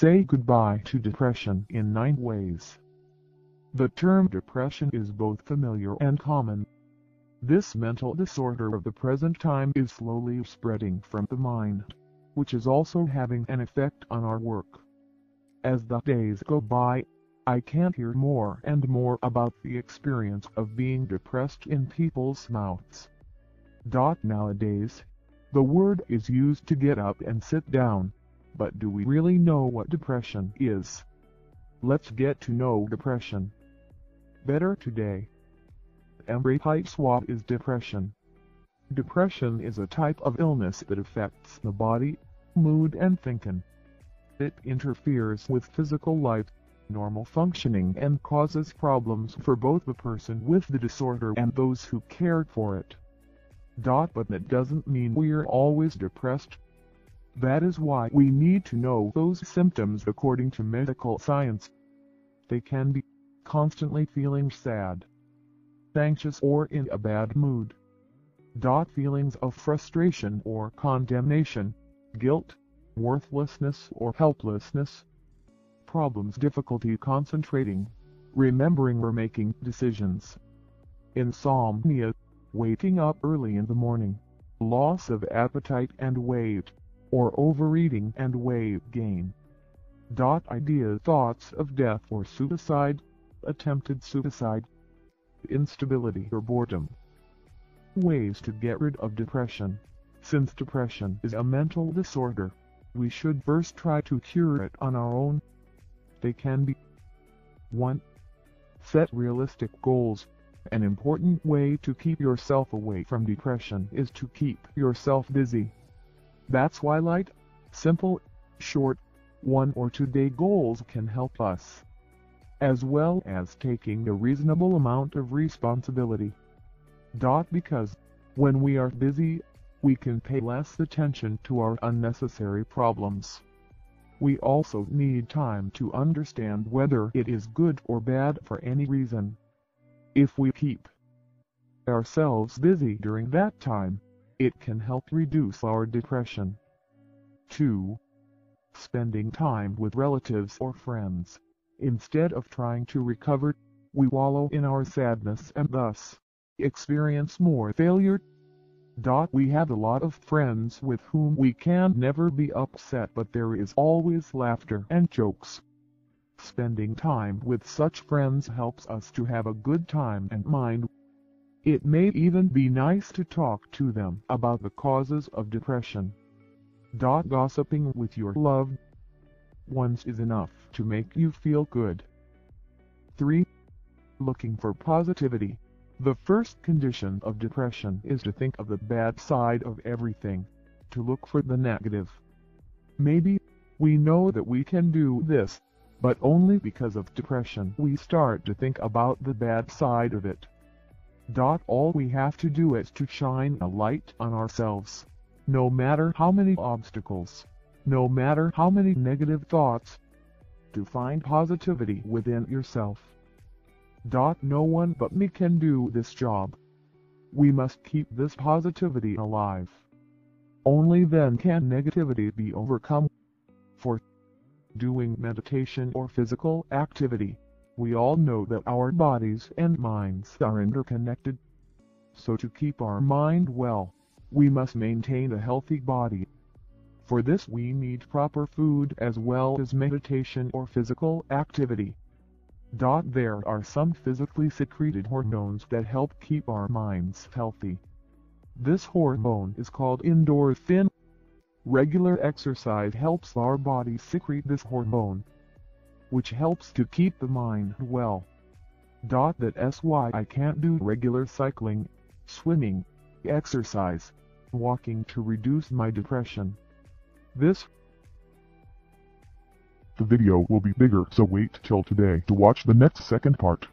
Say goodbye to depression in 9 ways. The term depression is both familiar and common. This mental disorder of the present time is slowly spreading from the mind, which is also having an effect on our work. As the days go by, I can hear more and more about the experience of being depressed in people's mouths. Dot Nowadays, the word is used to get up and sit down, but do we really know what depression is? Let's get to know depression. Better today. Embry Heights what is depression? Depression is a type of illness that affects the body, mood and thinking. It interferes with physical life, normal functioning and causes problems for both the person with the disorder and those who care for it. But that doesn't mean we're always depressed. That is why we need to know those symptoms according to medical science. They can be constantly feeling sad, anxious or in a bad mood. Feelings of frustration or condemnation, guilt, worthlessness or helplessness. Problems difficulty concentrating, remembering or making decisions. Insomnia, waking up early in the morning, loss of appetite and weight, or overeating and weight gain. Idea thoughts of death or suicide, attempted suicide, instability or boredom. Ways to get rid of depression. Since depression is a mental disorder, we should first try to cure it on our own. They can be 1. Set realistic goals. An important way to keep yourself away from depression is to keep yourself busy. That's why light, simple, short, one or two day goals can help us. As well as taking a reasonable amount of responsibility. Dot Because, when we are busy, we can pay less attention to our unnecessary problems. We also need time to understand whether it is good or bad for any reason. If we keep ourselves busy during that time, it can help reduce our depression. 2. Spending time with relatives or friends. Instead of trying to recover, we wallow in our sadness and thus experience more failure. We have a lot of friends with whom we can never be upset but there is always laughter and jokes. Spending time with such friends helps us to have a good time and mind. It may even be nice to talk to them about the causes of depression. Gossiping with your loved ones is enough to make you feel good. 3. Looking for positivity. The first condition of depression is to think of the bad side of everything, to look for the negative. Maybe, we know that we can do this, but only because of depression we start to think about the bad side of it. Dot all we have to do is to shine a light on ourselves. No matter how many obstacles, no matter how many negative thoughts, to find positivity within yourself. Dot no one but me can do this job. We must keep this positivity alive. Only then can negativity be overcome. For doing meditation or physical activity, we all know that our bodies and minds are interconnected. So to keep our mind well, we must maintain a healthy body. For this we need proper food as well as meditation or physical activity. There are some physically secreted hormones that help keep our minds healthy. This hormone is called endorphin. Regular exercise helps our body secrete this hormone, which helps to keep the mind well. That's why I can't do regular cycling, swimming, exercise, walking to reduce my depression. This The video will be bigger so wait till today to watch the next second part.